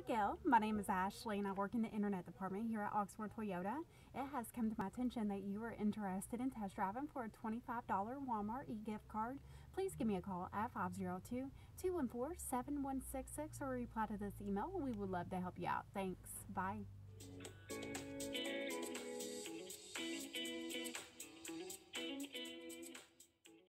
Hi, Gail. My name is Ashley, and I work in the Internet Department here at Oxmoor Toyota. It has come to my attention that you are interested in test driving for a $25 Walmart e-gift card. Please give me a call at 502-214-7166 or reply to this email. We would love to help you out. Thanks. Bye.